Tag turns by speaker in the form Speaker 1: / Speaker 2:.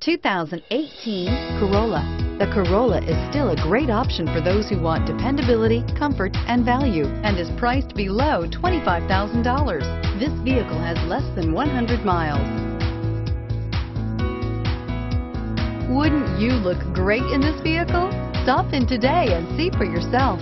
Speaker 1: 2018 Corolla. The Corolla is still a great option for those who want dependability, comfort, and value, and is priced below $25,000. This vehicle has less than 100 miles. Wouldn't you look great in this vehicle? Stop in today and see for yourself.